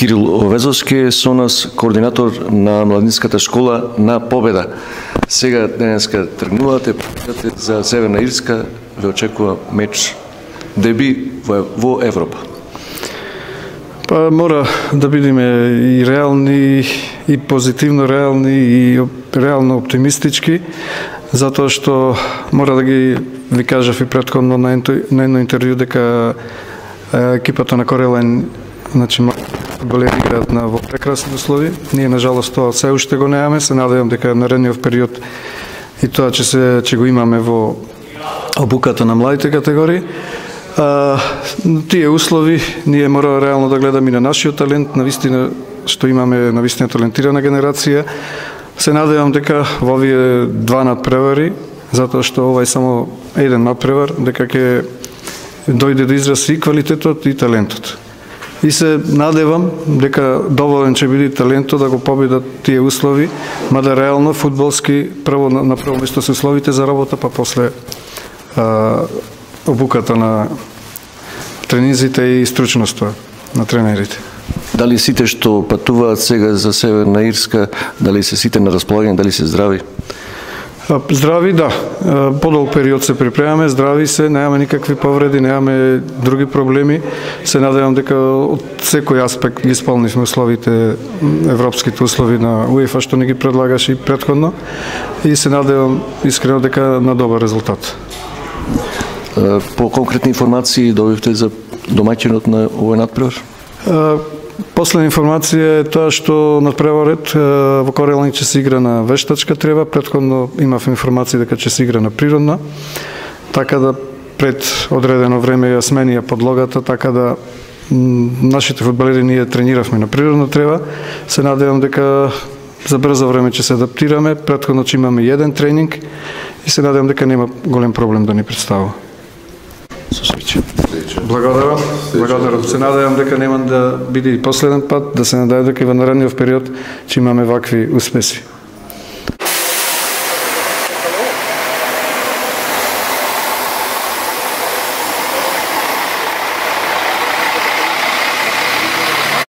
Кирил Овезовски е со нас, координатор на младинската школа на Победа. Сега денеска тргнувате за Северна Ирска, ве очекува меч деби во, во Европа. Па мора да бидеме и реални, и позитивно реални, и реално оптимистички, затоа што мора да ги ви кажав и предходно на едно интервју дека екипата на Корелен значи фудбалери играат на во прекрасни услови. Ние на жалост тоа се уште го немаме, се надевам дека наредниот период и тоа ќе се ќе го имаме во обуката на младите категории. А, тие услови ние мора реално да гледаме и на нашиот талент, на вистина што имаме на вистина талентирана генерација. Се надевам дека во овие два надпревари, затоа што ова е само еден надпревар, дека ќе дојде до израз и квалитетот и талентот. И се надевам дека доволен ќе биде талентот да го победат тие услови, мада реално фудбалски прво на, на прво место се условите за работа, па после а, обуката на тренизите и стручноста на тренерите. Дали сите што патуваат сега за Северна Ирска, дали се сите на располагање, дали се здрави? Здрави, да. Подолг период се припремаме, здрави се, немаме никакви повреди, немаме други проблеми. Се надевам дека од секој аспект ги исполнивме условите, европските услови на УЕФА што не ги предлагаше и предходно и се надевам искрено дека на добар резултат. По конкретни информации добивте за домаќинот на овој надпревар? Последна информација е тоа што на надпреварот во Корелан ќе се игра на вештачка трева, предходно имав информација дека ќе се игра на природна, така да пред одредено време ја сменија подлогата, така да нашите фудбалери ние трениравме на природна трева. Се надевам дека за брзо време ќе се адаптираме, предходно ќе имаме еден тренинг и се надевам дека нема голем проблем да ни представува. Со среќа. Благодарам. Благодарам. Се надевам дека нема да биде и последен пат, да се надевам дека и во наредниот период ќе имаме вакви успеси.